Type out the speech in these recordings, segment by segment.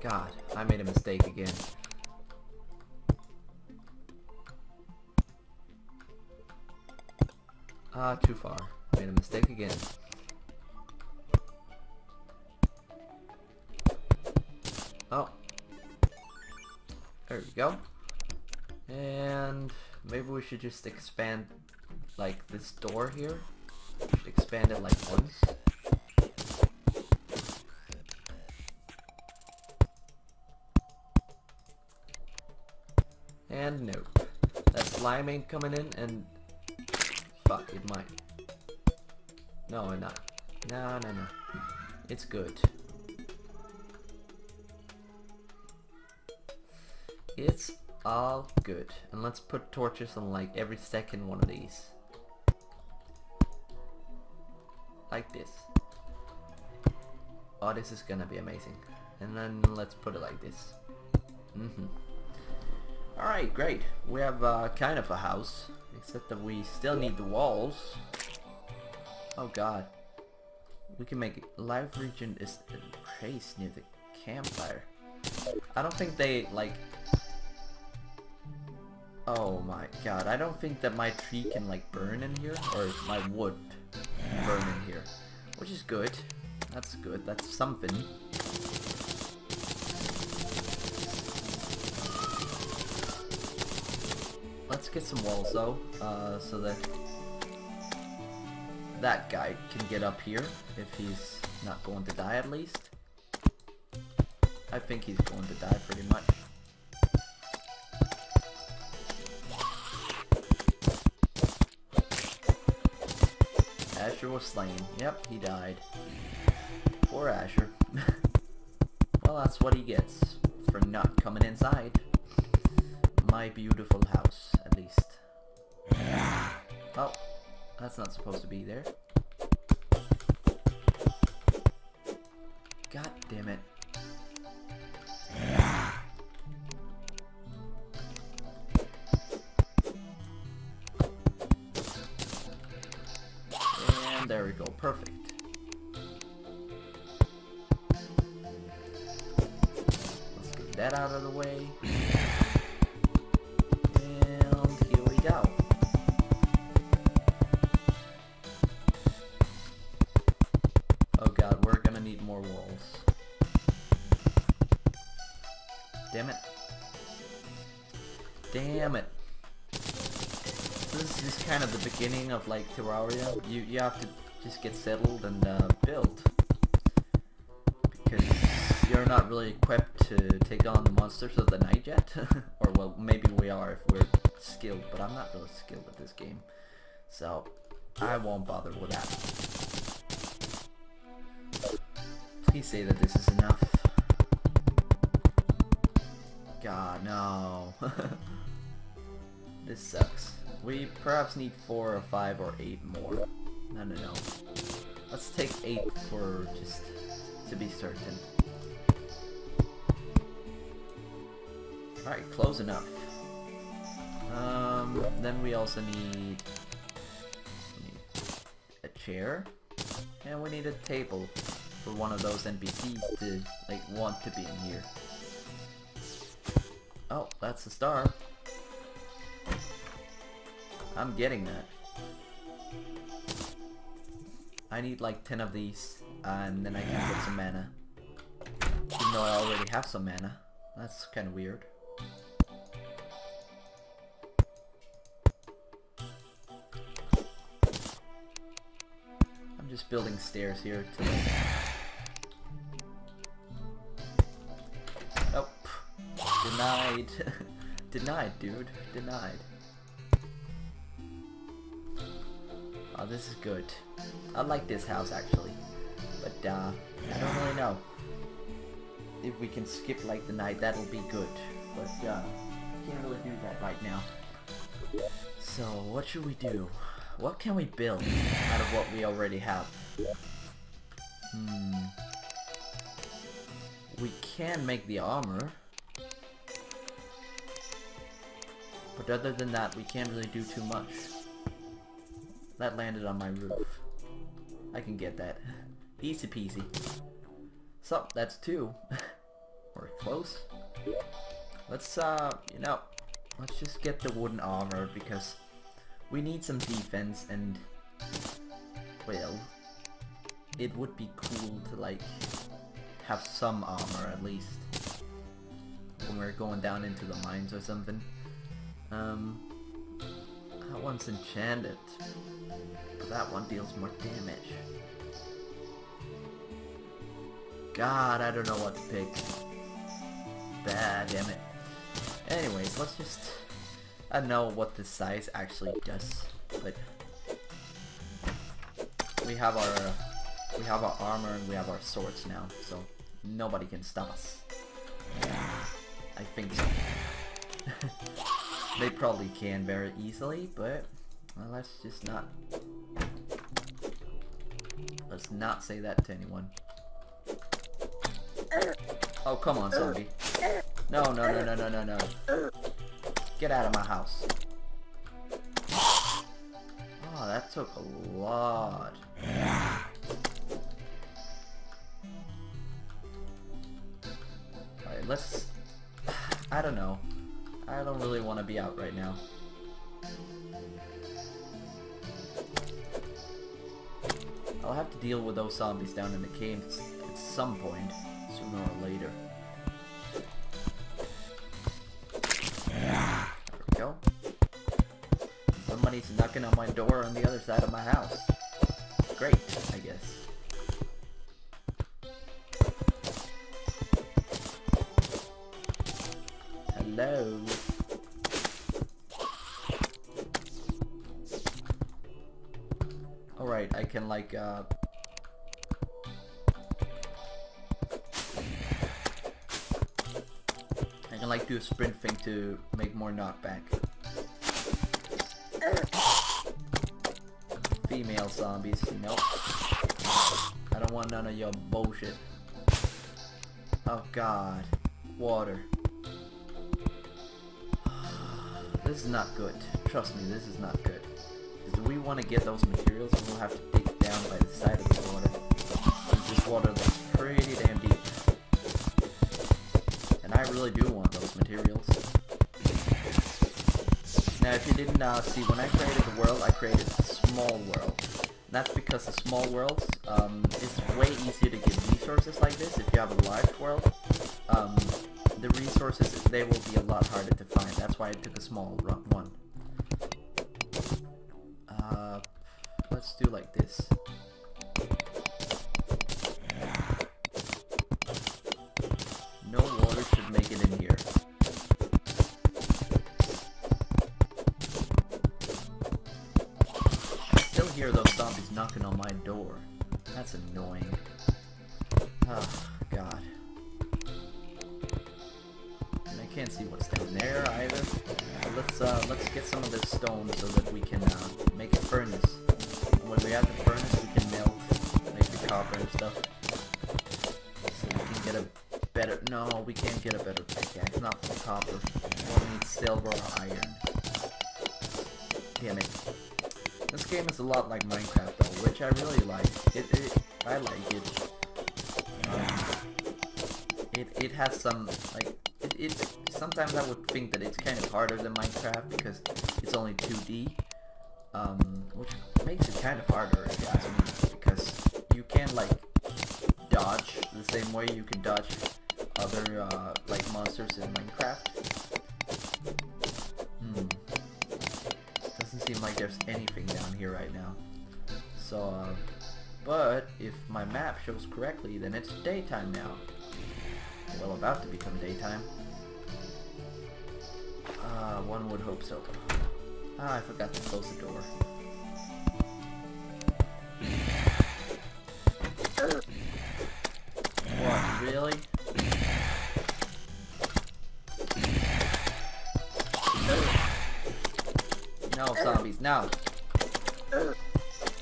God, I made a mistake again. Ah, too far. Made a mistake again. Oh. There we go. And maybe we should just expand like this door here. Expand it like once. Slime ain't coming in and fuck it might. No not. No no no. It's good. It's all good. And let's put torches on like every second one of these. Like this. Oh, this is gonna be amazing. And then let's put it like this. Mm-hmm. Alright, great. We have uh, kind of a house. Except that we still need the walls. Oh god. We can make. Live region is place near the campfire. I don't think they, like, Oh my god, I don't think that my tree can like burn in here, or my wood burn in here. Which is good. That's good, that's something. Let's get some walls though, uh, so that that guy can get up here, if he's not going to die at least. I think he's going to die pretty much. Asher was slain. Yep, he died. Poor Asher. well, that's what he gets for not coming inside. My beautiful house, least. Oh, that's not supposed to be there. God damn it. And there we go, perfect. Need more walls. Damn it. Damn it. This is kind of the beginning of like Terraria. You you have to just get settled and uh, build. Because you're not really equipped to take on the monsters of the night yet. or well, maybe we are if we're skilled, but I'm not really skilled at this game. So, I won't bother with that. Please say that this is enough. God, no. this sucks. We perhaps need four or five or eight more. No, no, no. Let's take eight for just to be certain. Alright, close enough. Um, then we also need, we need a chair, and we need a table for one of those NPCs to like want to be in here. Oh, that's the star. I'm getting that. I need like 10 of these, and then I can get some mana. Even though I already have some mana. That's kind of weird. Building stairs here. Oh, denied. denied, dude. Denied. Oh, this is good. I like this house actually, but uh, I don't really know. If we can skip like the night, that'll be good. But uh, I can't really do that right now. So what should we do? What can we build out of what we already have? Hmm. We can make the armor. But other than that, we can't really do too much. That landed on my roof. I can get that. Easy peasy. So, that's two. Or close. Let's, uh, you know, let's just get the wooden armor because we need some defense and, well, it would be cool to, like, have some armor at least when we're going down into the mines or something. Um, that one's enchanted. but That one deals more damage. God, I don't know what to pick. Bad, damn it. Anyways, let's just... I don't know what this size actually does, but... We have our... We have our armor and we have our swords now, so nobody can stop us. I think so. they probably can very easily, but well, let's just not let's not say that to anyone. Oh come on, zombie! No, no, no, no, no, no, no! Get out of my house! Oh, that took a lot. Let's... I don't know. I don't really want to be out right now. I'll have to deal with those zombies down in the caves at some point, sooner or later. There we go. Somebody's knocking on my door on the other side of my house. Great, I guess. Alright, I can like uh I can like do a sprint thing to make more knockback. Female zombies, nope. I don't want none of your bullshit. Oh god. Water. This is not good. Trust me, this is not good. We want to get those materials, and we'll have to dig down by the side of the water. this water looks pretty damn deep. And I really do want those materials. Now, if you didn't uh, see, when I created the world, I created a small world. And that's because the small worlds, um, it's way easier to get resources like this if you have a large world. Um, the resources, they will be a lot harder to find. That's why I took a small one. Let's do like this. No water should make it in here. I still hear those zombies knocking on my door. That's annoying. Oh, God. And I can't see what's down there either. Let's uh, let's get some of this stone so that we can uh, make a furnace. When we have the furnace, we can melt like the copper and stuff. So we can get a better. No, we can't get a better pickaxe. Not for copper. We need silver or iron. Damn it. This game is a lot like Minecraft though, which I really like. It, it I like it. Um, it it has some like it, it's sometimes I would think that it's kind of harder than Minecraft because it's only 2D, um, makes it kind of harder because you can't like dodge the same way you can dodge other uh, like monsters in Minecraft. Hmm. Doesn't seem like there's anything down here right now. So, uh, but if my map shows correctly, then it's daytime now. Well, about to become daytime. Uh, one would hope so. Ah, I forgot to close the door. What, really? No, zombies, no.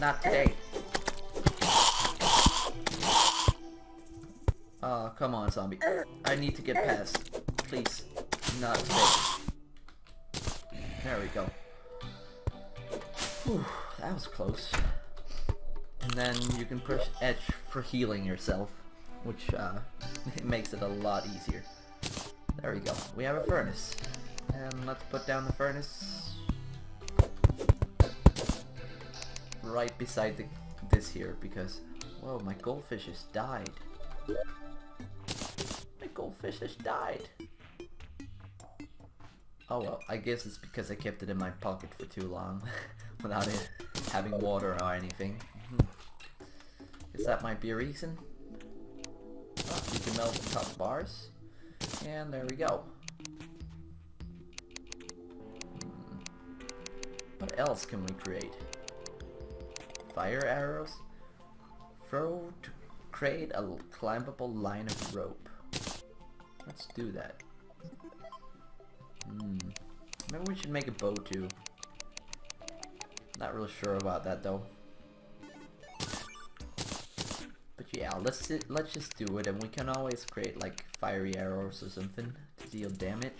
Not today. Oh, come on, zombie. I need to get past. Please. Not today. There we go. Whew, that was close. And then you can push edge for healing yourself. which uh, makes it a lot easier. There we go. We have a furnace. And let's put down the furnace right beside the, this here because, whoa, my goldfish has died. My goldfish has died. Oh well, I guess it's because I kept it in my pocket for too long without it having water or anything. That might be a reason. Oh, you can melt the top bars. And there we go. Hmm. What else can we create? Fire arrows? Throw to create a climbable line of rope. Let's do that. Hmm. Maybe we should make a bow too. Not really sure about that though. Yeah, let's let's just do it, and we can always create like fiery arrows or something to deal damage.